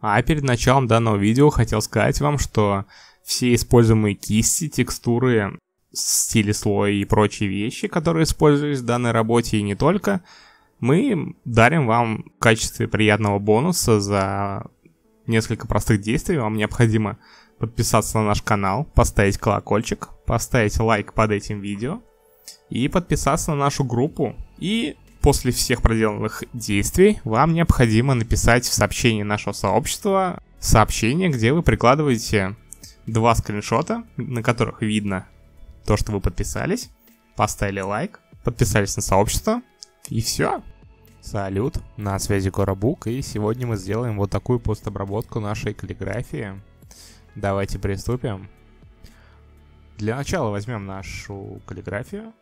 А перед началом данного видео хотел сказать вам, что все используемые кисти, текстуры, стили слоя и прочие вещи, которые используются в данной работе и не только, мы дарим вам в качестве приятного бонуса за несколько простых действий. Вам необходимо подписаться на наш канал, поставить колокольчик, поставить лайк под этим видео и подписаться на нашу группу. И после всех проделанных действий вам необходимо написать в сообщении нашего сообщества сообщение, где вы прикладываете два скриншота, на которых видно то, что вы подписались, поставили лайк, подписались на сообщество, и все. Салют, на связи Коробук, и сегодня мы сделаем вот такую постобработку нашей каллиграфии. Давайте приступим. Для начала возьмем нашу каллиграфию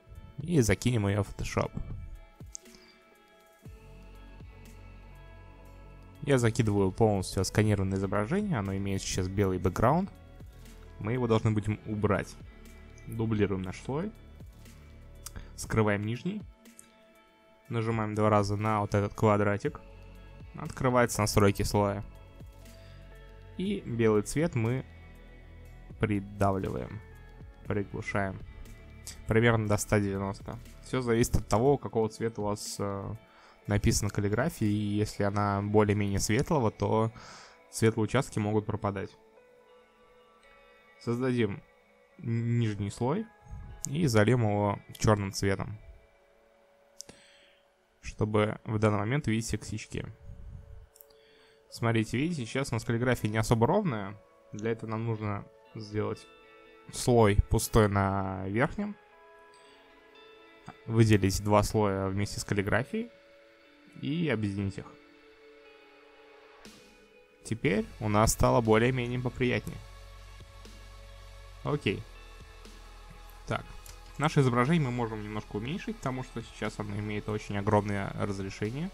и закинем ее в Photoshop. Я закидываю полностью сканированное изображение, оно имеет сейчас белый бэкграунд. Мы его должны будем убрать. Дублируем наш слой. Скрываем нижний. Нажимаем два раза на вот этот квадратик. Открывается настройки слоя. И белый цвет мы придавливаем, приглушаем. Примерно до 190. Все зависит от того, какого цвета у вас э, написана каллиграфия. И если она более-менее светлого, то светлые участки могут пропадать. Создадим нижний слой и зальем его черным цветом, чтобы в данный момент видеть все косички. Смотрите, видите, сейчас у нас каллиграфия не особо ровная. Для этого нам нужно сделать слой пустой на верхнем. Выделить два слоя вместе с каллиграфией и объединить их. Теперь у нас стало более-менее поприятнее. Окей. Так. Наше изображение мы можем немножко уменьшить, потому что сейчас оно имеет очень огромное разрешение.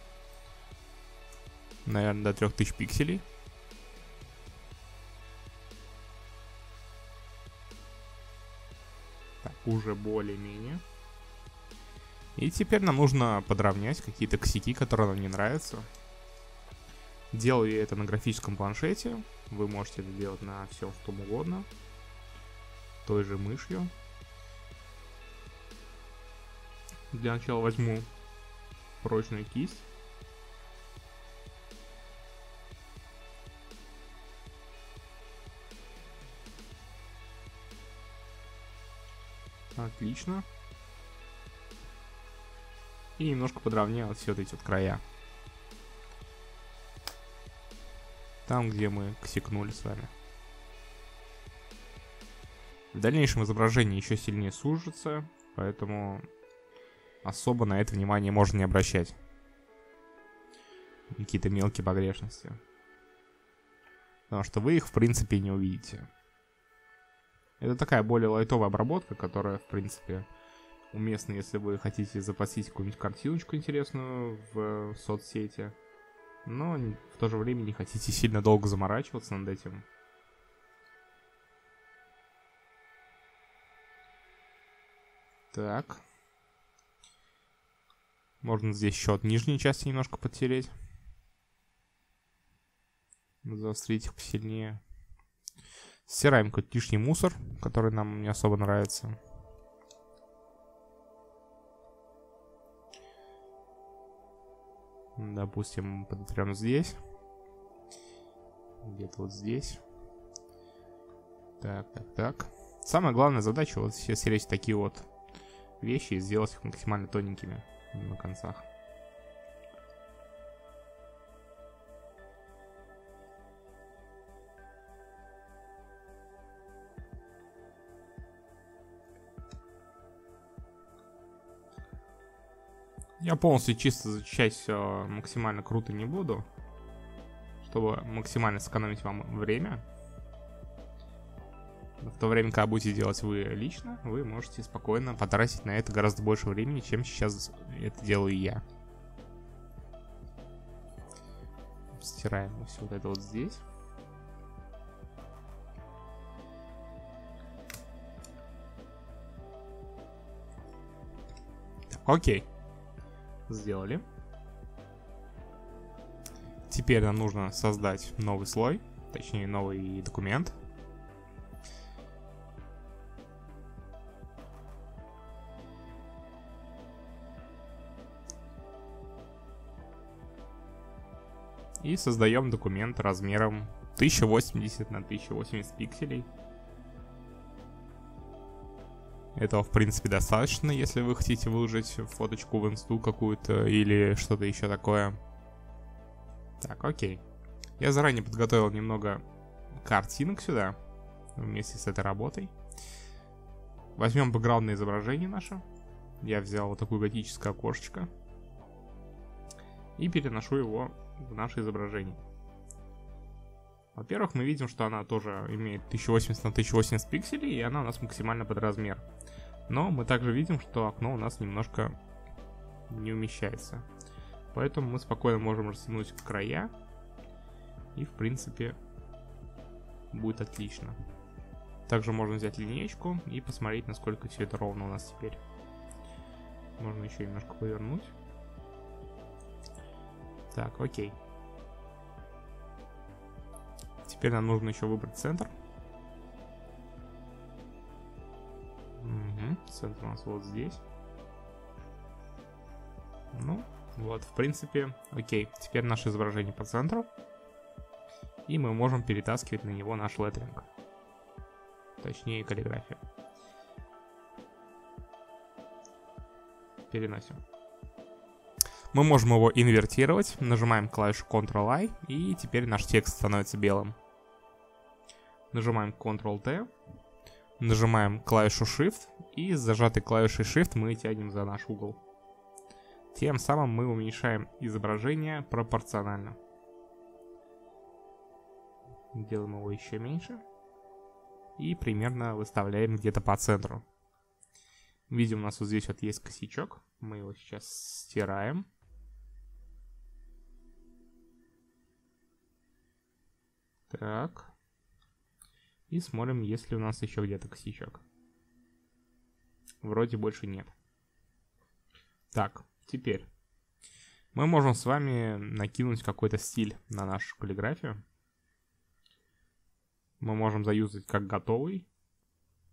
Наверное, до 3000 пикселей. Так, уже более-менее. И теперь нам нужно подровнять какие-то косяки, которые нам не нравятся. Делаю я это на графическом планшете. Вы можете это делать на всем что угодно той же мышью. Для начала возьму прочную кисть. Отлично. И немножко подровнял все вот эти вот края. Там, где мы косякнули с вами. В дальнейшем изображение еще сильнее сужится, поэтому особо на это внимание можно не обращать. Какие-то мелкие погрешности. Потому что вы их, в принципе, не увидите. Это такая более лайтовая обработка, которая, в принципе, уместна, если вы хотите запастись какую-нибудь картиночку интересную в соцсети. Но в то же время не хотите сильно долго заморачиваться над этим. Так. Можно здесь еще от нижней части немножко подтереть. Заострить их посильнее. Стираем какой-то лишний мусор, который нам не особо нравится. Допустим, подотрем здесь. Где-то вот здесь. Так, так, так. Самая главная задача вот все стереть такие вот вещи и сделать их максимально тоненькими на концах. Я полностью чисто зачищать все максимально круто не буду, чтобы максимально сэкономить вам время. В то время, когда будете делать вы лично, вы можете спокойно потратить на это гораздо больше времени, чем сейчас это делаю я. Стираем все вот это вот здесь. окей. Сделали. Теперь нам нужно создать новый слой, точнее новый документ. И создаем документ размером 1080 на 1080 пикселей. Этого, в принципе, достаточно, если вы хотите выложить фоточку в инсту какую-то или что-то еще такое. Так, окей. Я заранее подготовил немного картинок сюда, вместе с этой работой. Возьмем бэкграундное изображение наше. Я взял вот такое готическое окошечко. И переношу его в наше изображение. Во-первых, мы видим, что она тоже имеет 1080 на 1080 пикселей, и она у нас максимально под размер. Но мы также видим, что окно у нас немножко не умещается. Поэтому мы спокойно можем растянуть края, и в принципе будет отлично. Также можно взять линейку и посмотреть, насколько все это ровно у нас теперь. Можно еще немножко повернуть. Так, окей. Теперь нам нужно еще выбрать центр. Угу, центр у нас вот здесь. Ну, вот, в принципе, окей. Теперь наше изображение по центру. И мы можем перетаскивать на него наш леттеринг. Точнее, каллиграфию. Переносим. Мы можем его инвертировать, нажимаем клавишу Ctrl-I, и теперь наш текст становится белым. Нажимаем Ctrl-T, нажимаем клавишу Shift, и с зажатой клавишей Shift мы тянем за наш угол. Тем самым мы уменьшаем изображение пропорционально. Делаем его еще меньше. И примерно выставляем где-то по центру. Видим, у нас вот здесь вот есть косячок. Мы его сейчас стираем. Так. И смотрим, есть ли у нас еще где-то косячок. Вроде больше нет. Так, теперь. Мы можем с вами накинуть какой-то стиль на нашу каллиграфию. Мы можем заюзать как готовый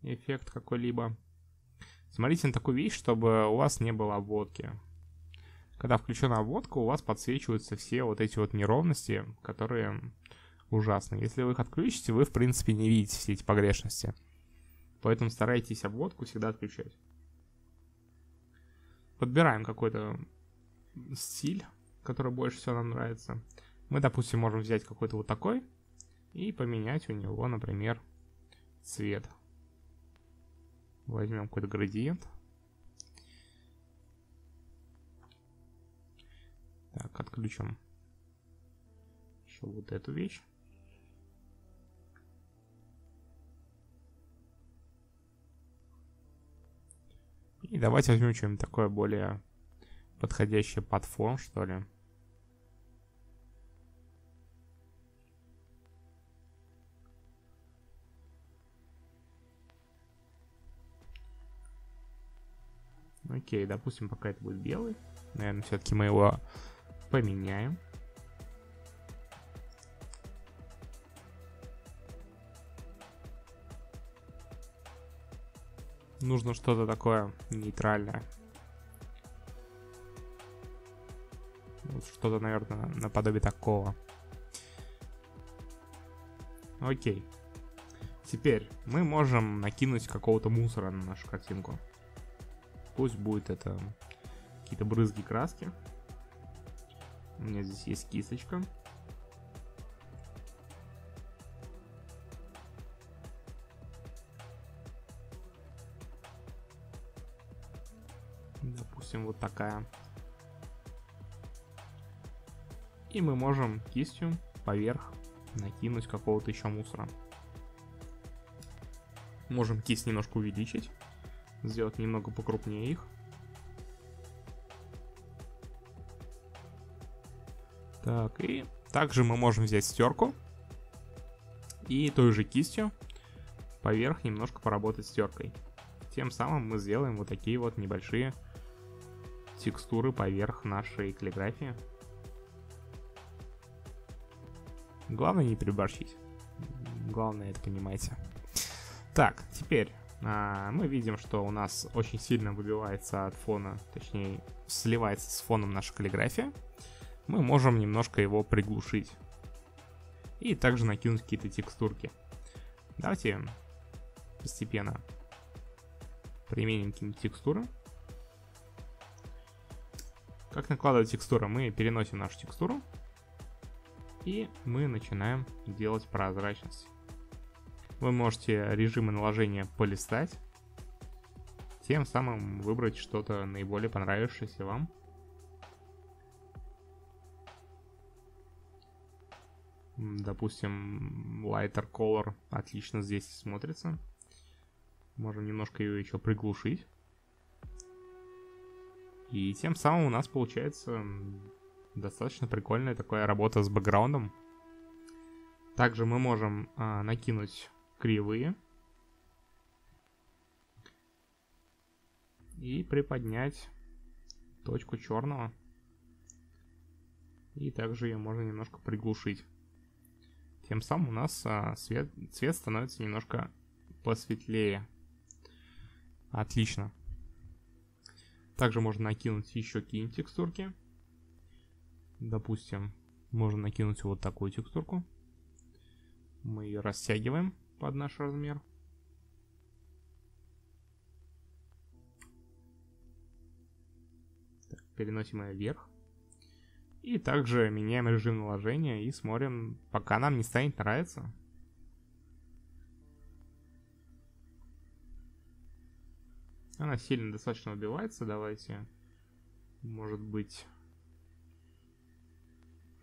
эффект какой-либо. Смотрите на такую вещь, чтобы у вас не было обводки. Когда включена обводка, у вас подсвечиваются все вот эти вот неровности, которые ужасно. Если вы их отключите, вы в принципе не видите все эти погрешности. Поэтому старайтесь обводку всегда отключать. Подбираем какой-то стиль, который больше всего нам нравится. Мы, допустим, можем взять какой-то вот такой и поменять у него, например, цвет. Возьмем какой-то градиент. Так, отключим еще вот эту вещь. И давайте возьмем что-нибудь такое более подходящее под фон, что ли. Окей, допустим, пока это будет белый. Наверное, все-таки мы его поменяем. Нужно что-то такое нейтральное. Вот что-то, наверное, наподобие такого. Окей. Теперь мы можем накинуть какого-то мусора на нашу картинку. Пусть будет это какие-то брызги краски. У меня здесь есть кисточка. Допустим, вот такая. И мы можем кистью поверх накинуть какого-то еще мусора. Можем кисть немножко увеличить, сделать немного покрупнее их. Так, и также мы можем взять стерку и той же кистью поверх немножко поработать стеркой. Тем самым мы сделаем вот такие вот небольшие текстуры поверх нашей каллиграфии. Главное не переборщить. Главное это понимаете. Так, теперь а, мы видим, что у нас очень сильно выбивается от фона, точнее, сливается с фоном наша каллиграфия. Мы можем немножко его приглушить. И также накинуть какие-то текстурки. Давайте постепенно применим какие-нибудь текстуры. Как накладывать текстуру? Мы переносим нашу текстуру. И мы начинаем делать прозрачность. Вы можете режимы наложения полистать. Тем самым выбрать что-то наиболее понравившееся вам. Допустим, Lighter Color отлично здесь смотрится. Можем немножко ее еще приглушить. И тем самым у нас получается достаточно прикольная такая работа с бэкграундом. Также мы можем а, накинуть кривые. И приподнять точку черного. И также ее можно немножко приглушить. Тем самым у нас а, свет, цвет становится немножко посветлее. Отлично. Также можно накинуть еще какие-нибудь текстурки. Допустим, можно накинуть вот такую текстурку. Мы ее растягиваем под наш размер. Так, переносим ее вверх. И также меняем режим наложения и смотрим, пока нам не станет нравиться. Она сильно достаточно убивается, давайте. Может быть,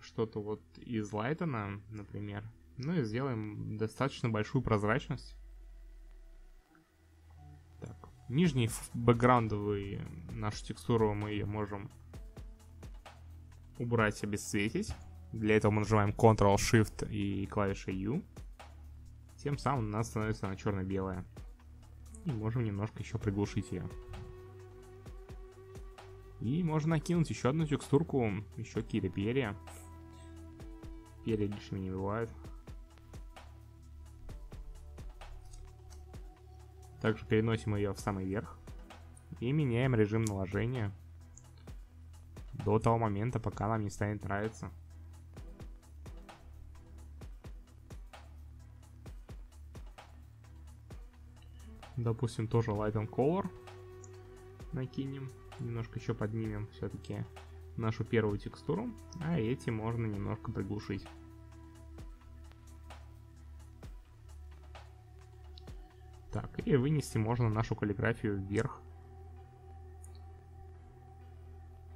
что-то вот из Лайтона, например. Ну и сделаем достаточно большую прозрачность. Так, нижний бэкграундовый нашу текстуру мы ее можем убрать, обесцветить. Для этого мы нажимаем Ctrl-Shift и клавишей U. Тем самым у нас становится она черно-белая. И можем немножко еще приглушить ее. И можно накинуть еще одну текстурку, еще какие-то перья. Перья лишними не бывают. Также переносим ее в самый верх. И меняем режим наложения. До того момента, пока нам не станет нравиться. Допустим, тоже Light and Color накинем. Немножко еще поднимем все-таки нашу первую текстуру. А эти можно немножко приглушить. Так, и вынести можно нашу каллиграфию вверх.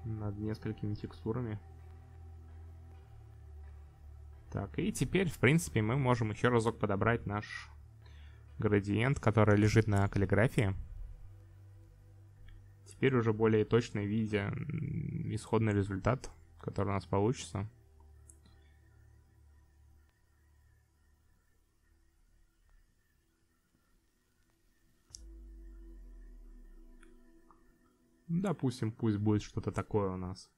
Над несколькими текстурами. Так, и теперь, в принципе, мы можем еще разок подобрать наш градиент, который лежит на каллиграфии. Теперь уже более точно видя исходный результат, который у нас получится. Допустим, пусть будет что-то такое у нас.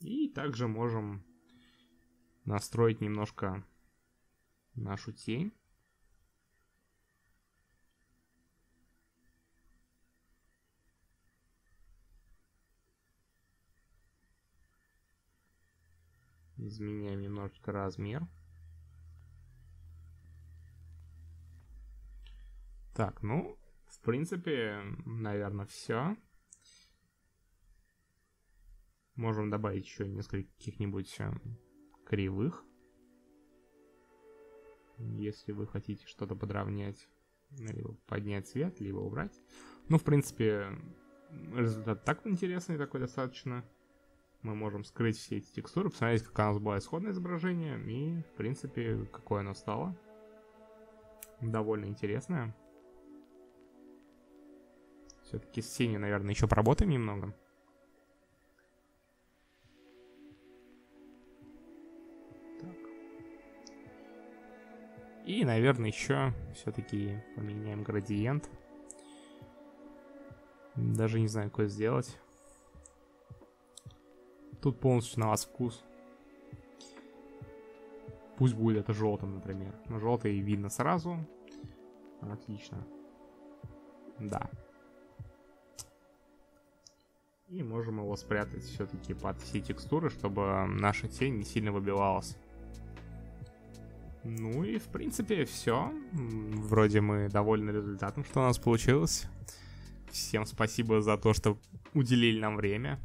И также можем настроить немножко нашу тень. Изменяем немножечко размер. Так, ну, в принципе, наверное, все. Можем добавить еще несколько каких-нибудь э, кривых. Если вы хотите что-то подровнять, либо поднять цвет, либо убрать. Ну, в принципе, результат так интересный такой достаточно. Мы можем скрыть все эти текстуры, посмотреть, как у нас было исходное изображение, и, в принципе, какое оно стало. Довольно интересное. Все-таки с тенью, наверное, еще поработаем немного. И, наверное, еще все-таки поменяем градиент. Даже не знаю, какой сделать. Тут полностью на вас вкус. Пусть будет это желтым, например. Желтый видно сразу. Отлично. Да. И можем его спрятать все-таки под все текстуры, чтобы наша тень не сильно выбивалась. Ну и в принципе все. Вроде мы довольны результатом, что у нас получилось. Всем спасибо за то, что уделили нам время.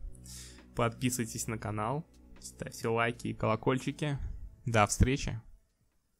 Подписывайтесь на канал, ставьте лайки и колокольчики. До встречи!